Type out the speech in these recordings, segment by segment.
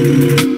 you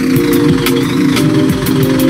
Thank you.